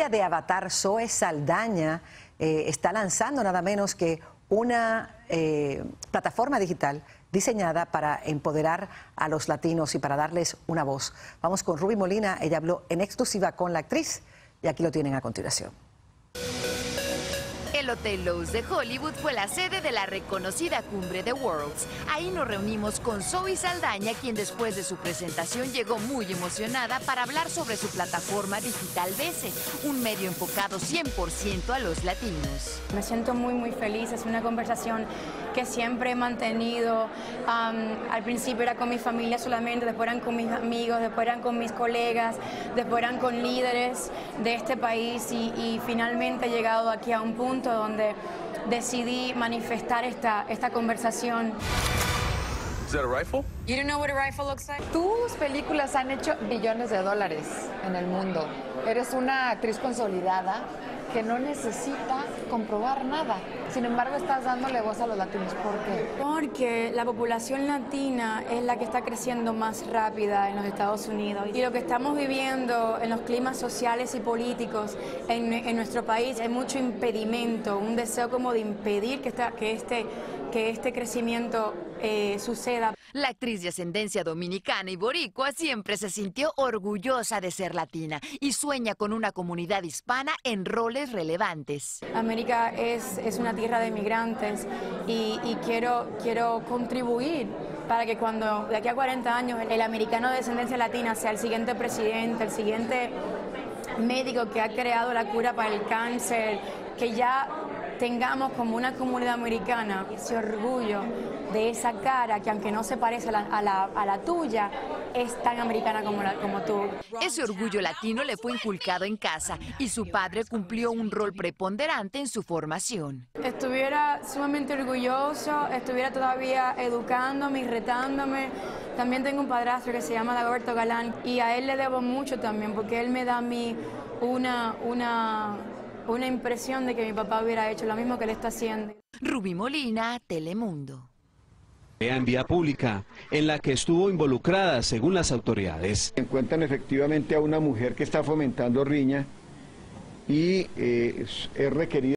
estrella de Avatar, Zoe Saldaña, eh, está lanzando nada menos que una eh, plataforma digital diseñada para empoderar a los latinos y para darles una voz. Vamos con Ruby Molina, ella habló en exclusiva con la actriz y aquí lo tienen a continuación. El Hotel Lowe's de Hollywood fue la sede de la reconocida cumbre de Worlds. Ahí nos reunimos con Zoe Saldaña, quien después de su presentación llegó muy emocionada para hablar sobre su plataforma digital BESE, un medio enfocado 100% a los latinos. Me siento muy, muy feliz. Es una conversación que siempre he mantenido. al principio era con mi familia solamente, después eran con mis amigos, después eran con mis colegas, después eran con líderes de este país y, y finalmente he llegado aquí a un punto donde decidí manifestar esta, esta conversación. Is that a rifle? You don't know what a rifle looks like? Tus películas han hecho billones de dólares en el mundo. Eres una actriz consolidada que no necesita comprobar nada. Sin embargo, estás dándole voz a los latinos. ¿Por qué? Porque la población latina es la que está creciendo más rápida en los Estados Unidos. Y lo que estamos viviendo en los climas sociales y políticos en, nuestro país es mucho impedimento, un deseo como de impedir que, esta, que, este, que este crecimiento eh, suceda. La actriz de ascendencia dominicana y boricua siempre se sintió orgullosa de ser latina y sueña con una comunidad hispana en roles relevantes. América es, es una tierra de migrantes y, y, quiero, quiero contribuir para que cuando de aquí a 40 años el americano de descendencia latina sea el siguiente presidente, el siguiente médico que ha creado la cura para el cáncer, que ya tengamos como una comunidad americana ese orgullo de esa cara que aunque no se parece a la, a la, tuya, es tan americana como, la, como tú. Ese orgullo latino le fue inculcado en casa y su padre cumplió un rol preponderante en su formación. Estuviera sumamente orgulloso, estuviera todavía educándome y retándome. También tengo un padrastro que se llama Dagoberto Galán y a él le debo mucho también porque él me da a mí una, una una impresión de que mi papá hubiera hecho lo mismo que él está haciendo. Rubí Molina, Telemundo. En vía pública, en la que estuvo involucrada, según las autoridades. Encuentran efectivamente a una mujer que está fomentando riña y eh, es requerida.